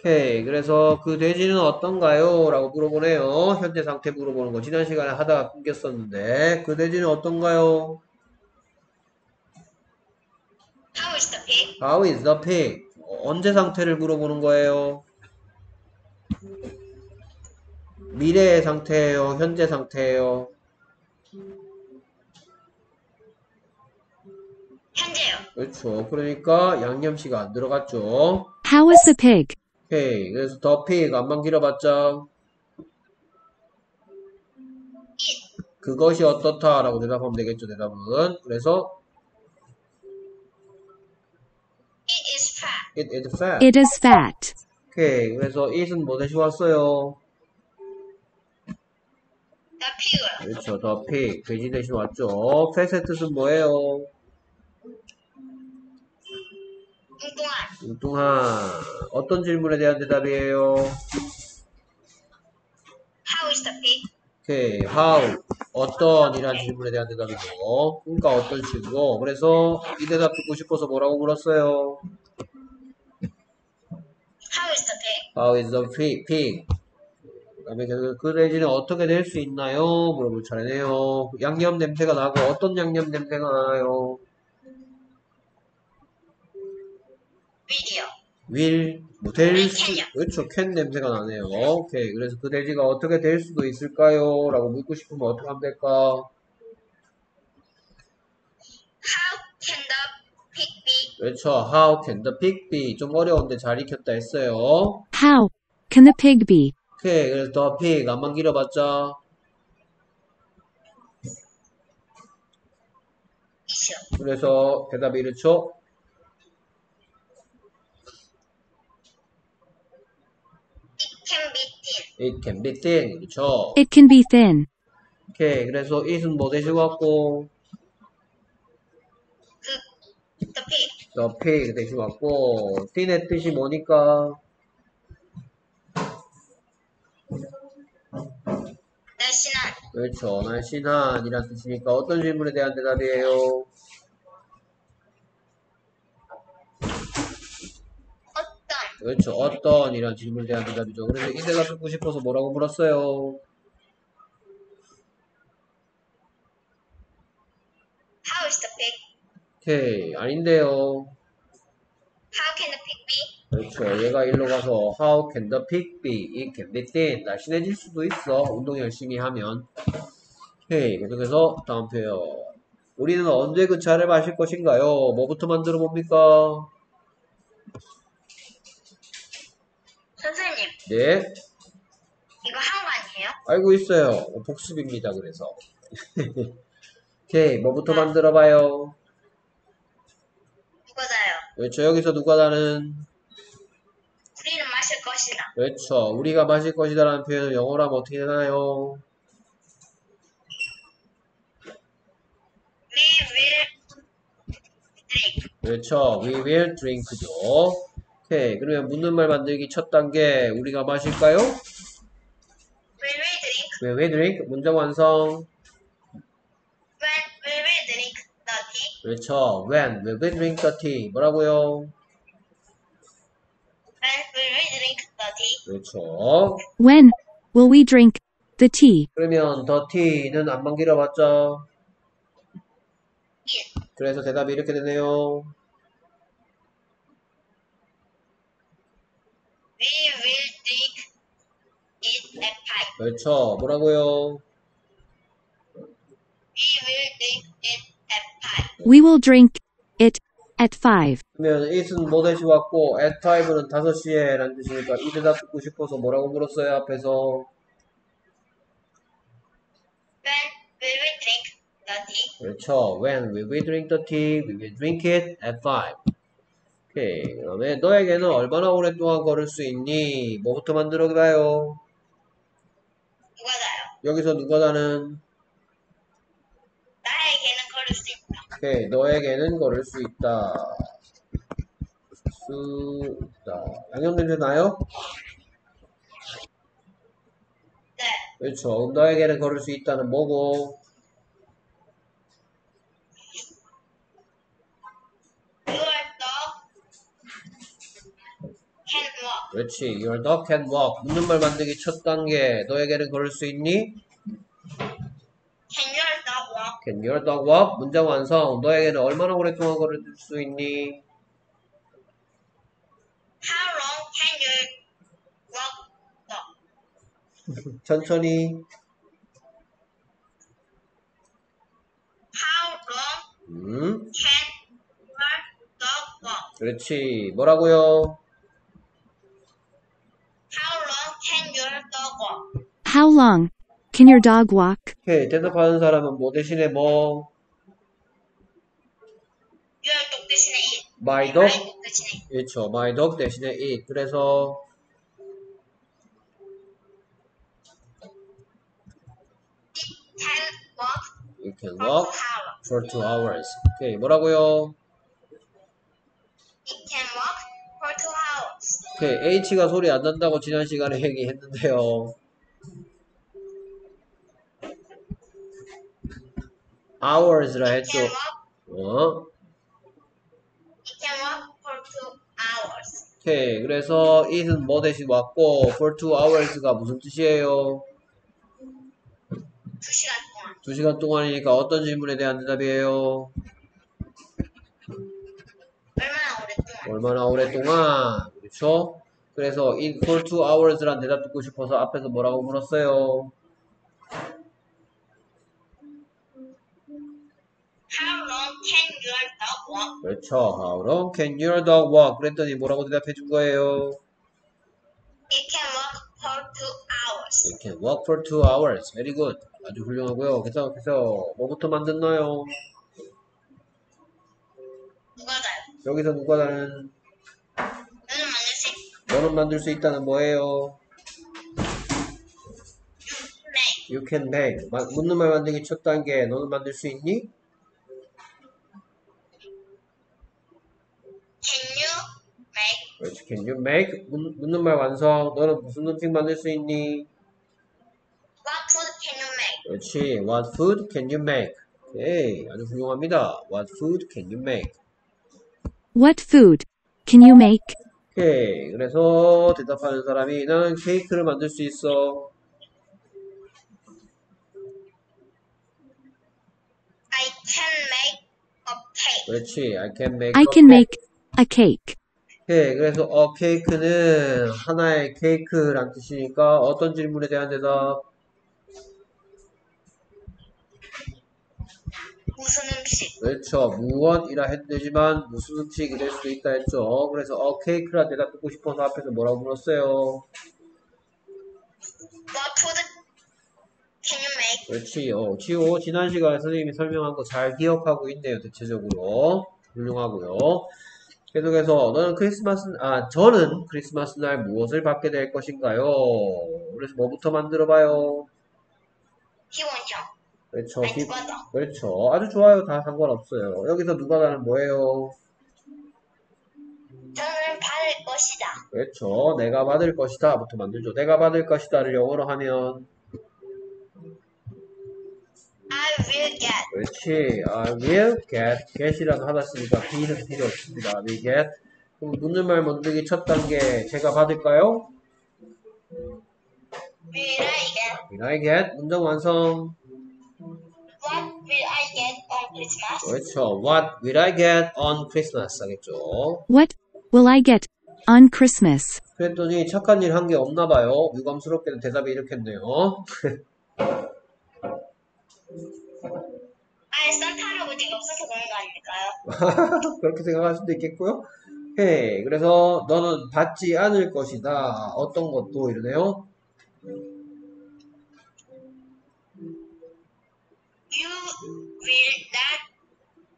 오케이. 그래서 그 돼지는 어떤가요? 라고 물어보네요. 현재 상태 물어보는 거. 지난 시간에 하다가 끊겼었는데. 그 돼지는 어떤가요? How is the pig? How is the pig? 어, 언제 상태를 물어보는 거예요? 미래의 상태예요? 현재 상태예요? 현재요. 그렇죠. 그러니까 양념씨가 안 들어갔죠. How is the pig? 오케이. 그래서 the pig 안만 길어봤자 그것이 어떻다라고 대답하면 되겠죠. 대답은. 그래서 It is fat. it is fat. It is fat. 오케이. 그래서 it은 뭐 대시 왔어요? The pig. 그렇죠. the pig. 돼지 대신 왔죠. fat의 뜻은 뭐예요? 뚱뚱한. 뚱뚱한. 어떤 질문에 대한 대답이에요? How is the pig? 오케이. how. 어떤 이란 질문에 대한 대답이고. 그러니까 어떤 식으로. 그래서 이 대답 듣고 싶어서 뭐라고 물었어요? How is the pig? How is the pig? pig? 그 다음에 계속 그 돼지는 어떻게 될수 있나요? 물어볼 차례네요. 양념 냄새가 나고 어떤 양념 냄새가 나요? Will 뭐될 네, 수. 그렇죠. 캔 냄새가 나네요. 오케이. 그래서 그 돼지가 어떻게 될 수도 있을까요? 라고 묻고 싶으면 어떻게 하면 될까? How can the pig be? 그렇죠. How can the pig be? 좀 어려운데 잘 익혔다 했어요. How can the pig be? 오케이. 그래서 the pig 안만 길어봤자. 그래서 대답이 이렇죠. It can be thin. It can be thin. 그렇죠. It can be thin. 오케이. 그래서 it은 뭐 대시고 왔고 그, the pig. the pig 대시고 왔고 thin의 뜻이 뭐니까? 날씬한. 그렇죠. 날씬한 이란 뜻이니까 어떤 질문에 대한 대답이에요? 어떤. 그렇죠. 어떤이란 질문에 대한 대답이죠. 그래서 이 대답 듣고 싶어서 뭐라고 물었어요? How is the pig? 오케이. 아닌데요. How can the pig be? 그렇죠. 얘가 일로 가서 How can the pig be? It can be thin. 날씬해질 수도 있어. 운동 열심히 하면. 오케이. 계속해서 다음 표현. 우리는 언제 그 차를 마실 것인가요? 뭐부터 만들어 봅니까? 네. 이거 한 거 아니에요? 알고 있어요. 복습입니다. 그래서. 오케이. 뭐부터 만들어 봐요? 누가 자요? 그렇죠. 여기서 누가 다는 우리는 마실 것이다. 그렇죠. 우리가 마실 것이다라는 표현을 영어로 하면 어떻게 되나요? We will drink. 그렇죠. We will drink죠. 오케이. 그러면 묻는 말 만들기 첫 단계 우리가 마실까요? Will we drink? We will drink. 문장 완성. When will we drink the tea? 그렇죠. When will we drink the tea? 뭐라고요? When will we drink the tea? 그렇죠. When will we drink the tea? 그러면 the tea는 안만 길어봤죠? It. 그래서 대답이 이렇게 되네요. We will drink it at five. 그렇죠. 뭐라고요? We will drink it at five. We will drink it at 5. 그러면 it은 뭐 대시 왔고 at 5는 5시에 라는 뜻이니까 이 대답 듣고 싶어서 뭐라고 물었어요 앞에서 When will we drink the tea? 그렇죠 when will we drink the tea we will drink it at 5 오케이. 그 다음에 너에게는 얼마나 오랫동안 걸을 수 있니? 뭐부터 만들어 봐요? 누가 자요? 여기서 누가 다는? 나에게는 걸을 수 있다. 오케이. 너에게는 걸을 수 있다. 수 있다. 양념 냄새 나요? 네. 그렇죠. 너에게는 걸을 수 있다는 뭐고 그렇지. Your dog can walk. 묻는 말 만들기 첫 단계. 너에게는 걸을 수 있니? Can your dog walk? Can your dog walk? 문장 완성. 너에게는 얼마나 오랫동안 걸을 수 있니? How long can your walk? walk? 천천히. How long 음, can your dog walk? 그렇지. 뭐라고요? How long can your dog walk? How long can your dog walk? 오케이. 대답하는 사람은 뭐 대신에 뭐? Your dog 대신에 it. My dog? My dog 대신에 그렇죠. My dog 대신에 it. 그래서 can walk you can for walk two hours. for two hours. 오케이. 뭐라고요? It can walk. 오케이. H가 소리 안 난다고 지난 시간에 얘기했는데요. hours라 했죠. 어? It can walk for two hours. 오케이. 그래서 it은 뭐 대신 왔고 for two hours가 무슨 뜻이에요? 두 시간 동안. 두 시간 동안이니까 어떤 질문에 대한 대답이에요? 얼마나 오랫동안? 그렇죠? 그래서 in for two hours란 대답 듣고 싶어서 앞에서 뭐라고 물었어요? How long can your dog walk? 그렇죠. How long can your dog walk? 그랬더니 뭐라고 대답해 준 거예요? It can walk for two hours. It can walk for two hours. Very good. 아주 훌륭하고요. 그래서 뭐부터 만들나요? 누가 가요? 여기서 누가 나는 너는 만들 수 있- 너는 만들 수 있다는 뭐예요? 네. You can make. 마- 묻는 말 만들기 첫 단계. 너는 만들 수 있니? Can you make 그렇지. Can you make? 묻, 묻는 말 완성. 너는 무슨 음식 만들 수 있니? what food can you make? 그렇지. What food can you make? 오케이. 아주 훌륭합니다. What food can you make? What food can you make? 오케이. 그래서 대답하는 사람이 나는 케이크를 만들 수 있어. I can make a cake. 그렇지. I can make. I a can cake. make a cake. 오케이. 그래서 어 케이크는 하나의 케이크란 뜻이니까 어떤 질문에 대한 대답? 무슨 음식? 그렇죠. 무엇이라 해도 되지만 무슨 음식이 될 수도 있다 했죠. 그래서 어 케이크라 대답 듣고 싶어서 앞에서 뭐라고 물었어요? What food can you make? 그렇지. 어, 지호 지난 시간에 선생님이 설명한 거 잘 기억하고 있네요. 대체적으로 훌륭하고요. 계속해서 너는 크리스마스 아 저는 크리스마스 날 무엇을 받게 될 것인가요? 그래서 뭐부터 만들어봐요. 그렇죠. 아니 기-? 그렇죠. 아주 좋아요. 다 상관없어요. 여기서 누가 나는 뭐예요? 저는 받을 것이다. 그렇죠. 내가 받을 것이다부터 만들죠. 내가 받을 것이다를 영어로 하면 I will get. 그렇지. I will get. get이라는 하나 쓰니까 be는 필요 없습니다. will get. 그럼 묻는 말 만들기 첫 단계 제가 받을까요? Will I get? Will I get? 문장 완성. What will I get on Christmas? 그렇죠. What will I get on Christmas? 하겠죠. What will I get on Christmas? 그랬더니 착한 일 한 게 없나 봐요. 유감스럽게도 대답이 이렇게 했네요. 아예 산타 할아버지가 없어서 그런 거 아닐까요? 그렇게 생각할 수도 있겠고요. 헤이, 그래서 너는 받지 않을 것이다. 어떤 것도 이러네요. You will not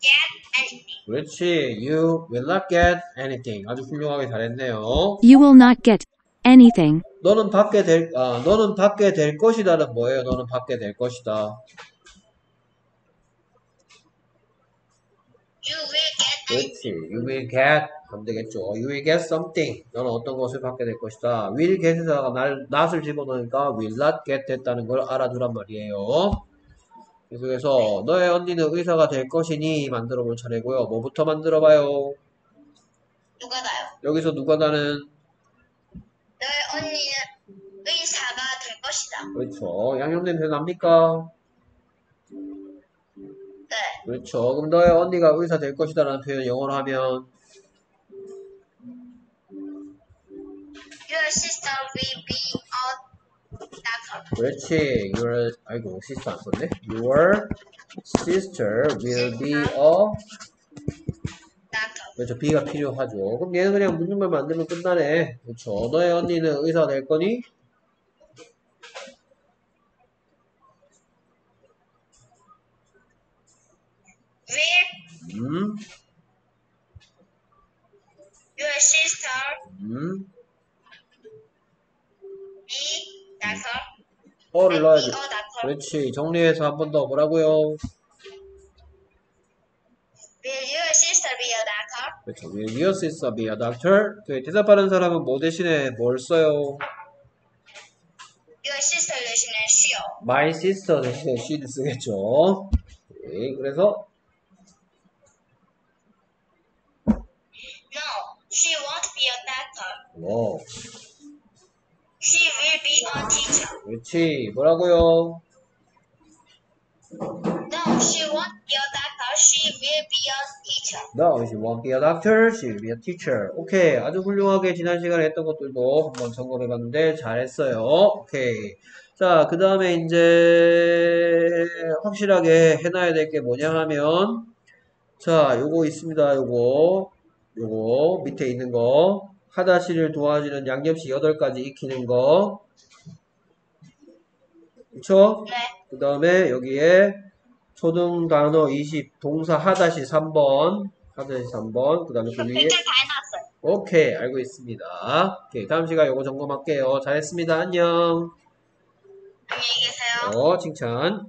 get anything. 그렇지. You will not get anything. 아주 훌륭하게 잘했네요. You will not get anything. 너는 받게 될, 아, 너는 받게 될 것이다는 뭐예요? 너는 받게 될 것이다. You will get anything. 그렇지. You will get. 하면 되겠죠. You will get something. 너는 어떤 것을 받게 될 것이다. will get에다가 날, not을 집어넣으니까 will not get 됐다는 걸 알아두란 말이에요. 계속해서 너의 언니는 의사가 될 것이니 만들어 볼 차례고요. 뭐부터 만들어 봐요? 누가 가요? 여기서 누가 나는 너의 언니는 의사가 될 것이다. 그렇죠. 양형 냄새 납니까? 네. 그렇죠. 그럼 너의 언니가 의사 될 것이다 라는 표현 영어로 하면 Your sister will be a. 그렇지. Your 아이고 sister 안 썼네. Your sister will be a. 그렇죠. be가 필요하죠. 그럼 얘는 그냥 묻는말 만들면 끝나네. 그렇죠. 너의 언니는 의사 될 거니? 음, your sister 음. be doctor? 어를 넣어야지. 그렇지. 정리해서 한 번 더 뭐라고요? Will your sister be a doctor? 그렇죠. Will your sister be a doctor? 그 대답하는 사람은 뭐 대신에 뭘 써요? Your sister 대신에 she'll. My sister 대신에 she'll 쓰겠죠. 네, 그래서 No, she won't be a doctor. 뭐 She will be a teacher. 그렇지. 뭐라고요? No, she won't be a doctor. She will be a teacher. No, she won't be a doctor. She will be a teacher. 오케이. 아주 훌륭하게 지난 시간에 했던 것들도 한번 점검해 봤는데 잘했어요. 오케이. 자, 그 다음에 이제 확실하게 해놔야 될 게 뭐냐 하면 자, 요거 있습니다. 요거. 요거 밑에 있는 거. 하다시를 도와주는 양념시 8가지 익히는 거. 그쵸? 네. 그 다음에 여기에 초등 단어 20 동사 하다시 3번 하다시 3번 그 다음에 그 위에. 오케이 알고 있습니다 오케이 다음 시간 요거 점검할게요 잘했습니다 안녕 안녕히 계세요. 어 칭찬